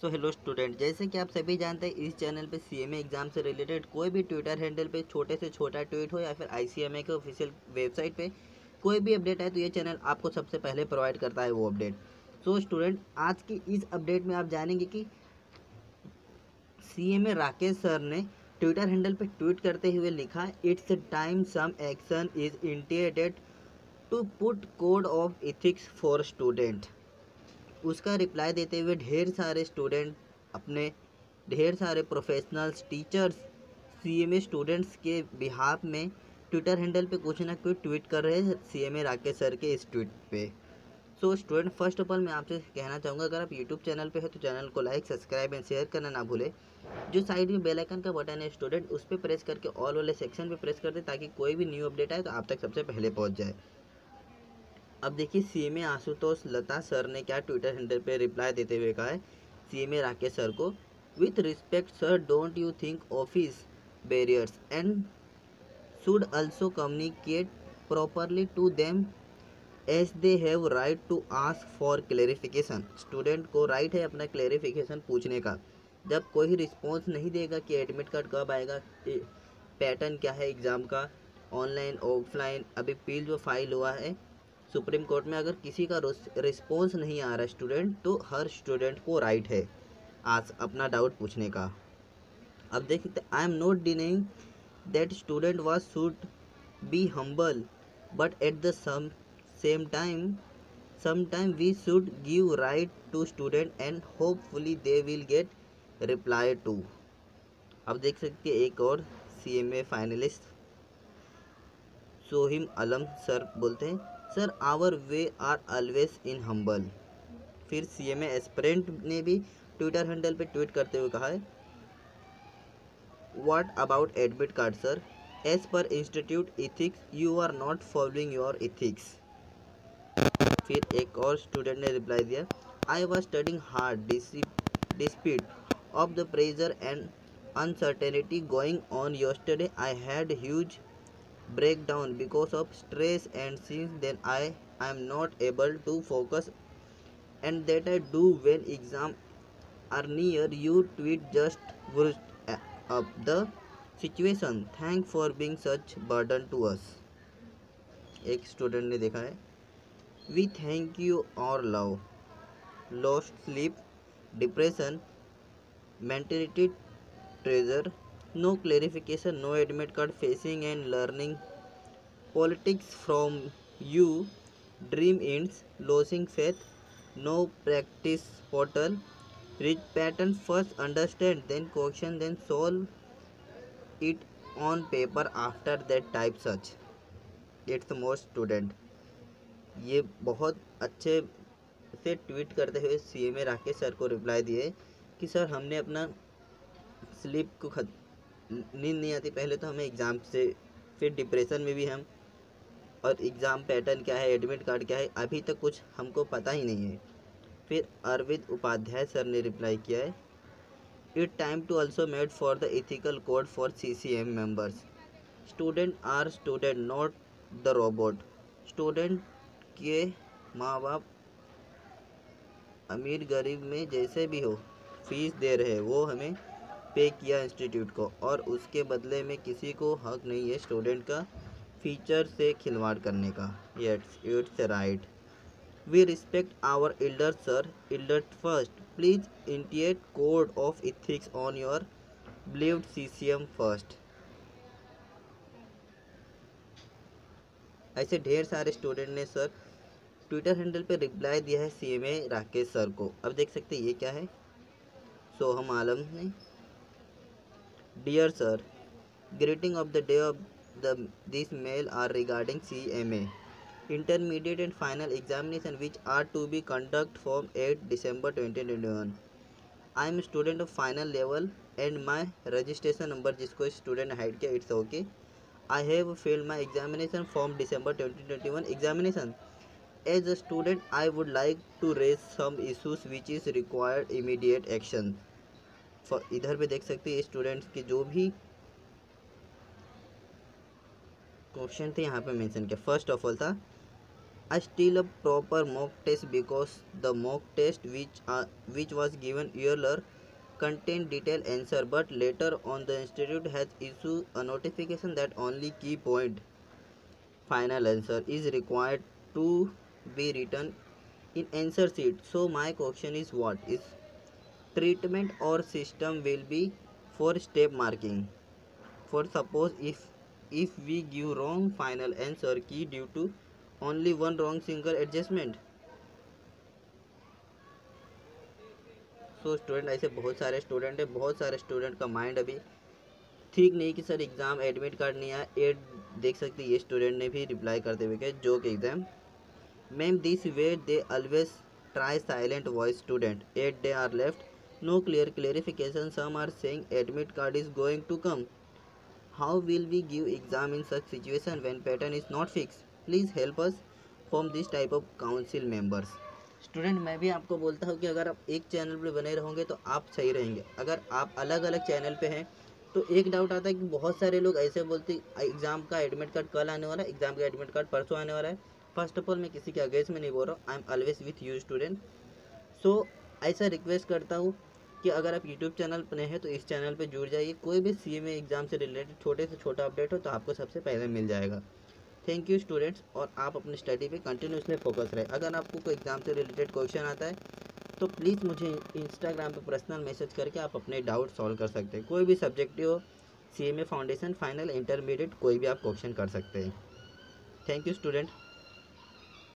So hello student जैसे कि आप सभी जानते हैं इस चैनल पे सीएमए एग्ज़ाम से रिलेटेड कोई भी ट्विटर हैंडल पे छोटे से छोटा ट्वीट हो या फिर आईसीएमए के ऑफिशियल वेबसाइट पे कोई भी अपडेट है तो ये चैनल आपको सबसे पहले प्रोवाइड करता है वो अपडेट सो so, स्टूडेंट आज की इस अपडेट में आप जानेंगे कि ए राकेश सर ने ट्विटर हैंडल पर ट्वीट करते हुए लिखा it's time some action is initiated to put code of ethics for student उसका रिप्लाई देते हुए ढेर सारे स्टूडेंट अपने ढेर सारे प्रोफेशनल्स टीचर्स सीएमए स्टूडेंट्स के बिहाफ में ट्विटर हैंडल पे कुछ ना कुछ ट्वीट कर रहे हैं सीएमए राकेश सर के इस ट्वीट पे so student first of all मैं आपसे कहना चाहूँगा अगर आप यूट्यूब चैनल पे हैं तो चैनल को लाइक सब्सक्राइब एंड शेयर करना ना भूले जो साइड में बेल आइकन का बटन है स्टूडेंट उस पर प्रेस करके ऑल वाले सेक्शन पर प्रेस कर दे ताकि कोई भी न्यू अपडेट आए तो आप तक सबसे पहले पहुँच जाए अब देखिए सीएमए आशुतोष लता सर ने क्या ट्विटर हैंडल पे रिप्लाई देते हुए कहा है सीएमए राकेश सर को with respect sir don't you think office barriers and should also communicate properly to them as they have right to ask for clarification student को right right है अपना clarification पूछने का जब कोई रिस्पॉन्स नहीं देगा कि एडमिट कार्ड कब आएगा पैटर्न क्या है एग्ज़ाम का ऑनलाइन ऑफलाइन अभी पील जो फाइल हुआ है सुप्रीम कोर्ट में अगर किसी का रिस्पॉन्स नहीं आ रहा स्टूडेंट तो हर स्टूडेंट को राइट है आज अपना डाउट पूछने का अब देखिए I am not denying that student was should be humble but at the some same time we should give right to student and and hopefully they will get reply to अब देख सकते हैं एक और सी एम ए finalist सोहिम अलम sir बोलते हैं sir our way are always in humble फिर सी एम एस्परेंट ने भी ट्विटर हैंडल पे ट्वीट करते हुए कहा है what about admit card sir as per institute ethics you are not following your ethics फिर एक और स्टूडेंट ने रिप्लाई दिया I was studying hard despite of the pressure and uncertainty going on yesterday I had huge break down because of stress and since then I am not able to focus and that I do when exam are near you tweet just worst up the situation thank for being such burden to us एक student ने देखा है we thank you और love lost sleep depression mentality pressure no clarification no admit card facing and learning politics from you dream ends losing faith no practice portal reach pattern first understand then question then solve it on paper after that type such it's most student ये बहुत अच्छे से tweet करते हुए C M A Rakesh sir को reply दिए कि sir हमने अपना स्लिप को खत्म नींद नहीं आती पहले तो हमें एग्ज़ाम से फिर डिप्रेशन में भी हम और एग्ज़ाम पैटर्न क्या है एडमिट कार्ड क्या है अभी तक कुछ हमको पता ही नहीं है फिर अरविंद उपाध्याय सर ने रिप्लाई किया है it time to also made for the ethical code for C C M members student are student not the robot student के माँ बाप अमीर गरीब में जैसे भी हो फीस दे रहे वो हमें पे किया इंस्टीट्यूट को और उसके बदले में किसी को हक नहीं है स्टूडेंट का फीचर से खिलवाड़ करने का yes it's right we respect our elder sir elder first please initiate code of ethics on your C C M first ऐसे ढेर सारे स्टूडेंट ने सर ट्विटर हैंडल पे रिप्लाई दिया है सीएमए राकेश सर को अब देख सकते हैं ये क्या है सोहम आलम ने Dear sir, greeting of the day of this mail are regarding CMA, intermediate and final examination, which are to be conducted from 8 December 2021. I am a student of final level and my registration number jisko is student hide kiya, it's okay. I have failed my examination from December 2021 examination. As a student, I would like to raise some issues which is required immediate action. इधर भी देख सकते हैं students के जो भी question थे यहाँ पे मेंशन किया फर्स्ट ऑफ ऑल था I still a proper mock test because the mock test which which was given your content detail answer but later on the institute has issue a notification that only key point final answer is required to be return in answer sheet so my question is what is treatment or system will be for step marking for suppose if if we give wrong final answer key due to only one wrong single adjustment so so, student ऐसे बहुत सारे student हैं बहुत सारे student का mind अभी ठीक नहीं कि सर एग्ज़ाम एडमिट कार्ड नहीं आया एड देख सकते ये स्टूडेंट ने भी रिप्लाई करते हुए कहे जो कि exam ma'am this way they always try silent voice student at day are left No clear clarification. Some are saying admit card is going to come. How will we give exam in such situation when pattern is not fixed? Please help us from this type of council members. Student मैं भी आपको बोलता हूँ कि अगर आप एक channel पर बने रहोगे तो आप सही रहेंगे अगर आप अलग अलग चैनल पे हैं तो एक डाउट आता है कि बहुत सारे लोग ऐसे बोलते एग्ज़ाम का एडमिट कार्ड कल आने वाला है एग्ज़ाम का एडमिट कार्ड परसों आने वाला है फर्स्ट ऑफ ऑल मैं किसी के अगेंस्ट में नहीं बोल रहा हूँ I am always with you student so ऐसा रिक्वेस्ट करता हूँ कि अगर आप यूट्यूब चैनल पर हैं तो इस चैनल पर जुड़ जाइए कोई भी सी एग्ज़ाम से रिलेटेड छोटे से छोटा अपडेट हो तो आपको सबसे पहले मिल जाएगा थैंक यू स्टूडेंट्स और आप अपनी स्टडी पे कंटिन्यूसली फोकस रहे अगर आपको कोई एग्ज़ाम से रिलेटेड क्वेश्चन आता है तो प्लीज़ मुझे इंस्टाग्राम पे पर्सनल मैसेज करके आप अपने डाउट सॉल्व कर सकते हैं कोई भी सब्जेक्ट हो सी फाउंडेशन फाइनल इंटरमीडिएट कोई भी आप क्वेश्चन कर सकते हैं थैंक यू स्टूडेंट